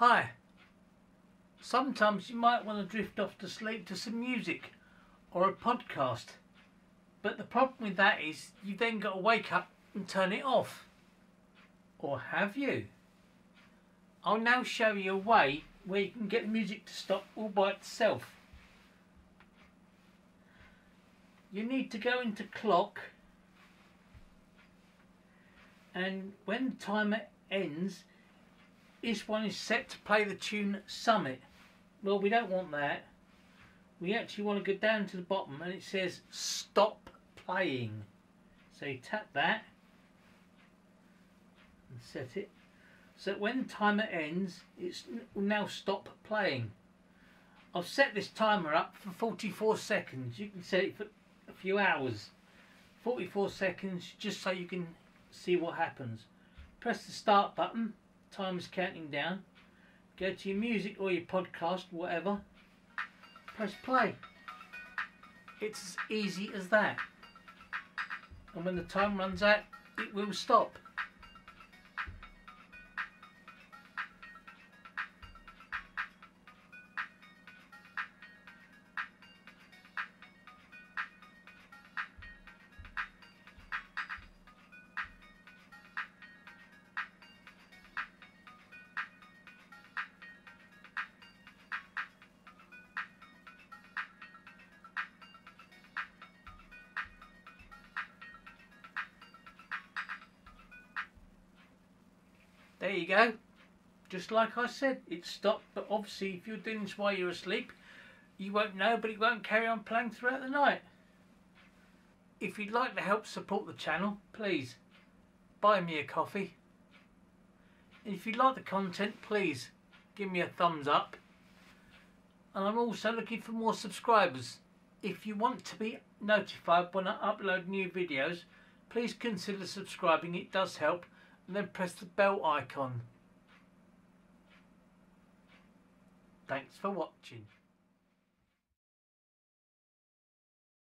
Hi. Sometimes you might want to drift off to sleep to some music or a podcast. But the problem with that is you then got to wake up and turn it off. Or have you? I'll now show you a way where you can get music to stop all by itself. You need to go into clock and when the timer ends this one is set to play the tune Summit. Well we don't want that. We actually want to go down to the bottom and it says stop playing. So tap that and set it so when the timer ends it will now stop playing. I've set this timer up for 44 seconds. You can set it for a few hours. 44 seconds just so you can see what happens. Press the start button, time is counting down. Go to your music or your podcast, whatever. Press play. It's as easy as that. And when the time runs out, it will stop. There you go. Just like I said, it stopped, but obviously if you're doing this while you're asleep, you won't know, but it won't carry on playing throughout the night. If you'd like to help support the channel, please buy me a coffee. If you like the content, please give me a thumbs up. And I'm also looking for more subscribers. If you want to be notified when I upload new videos, please consider subscribing. It does help and then press the bell icon. Thanks for watching.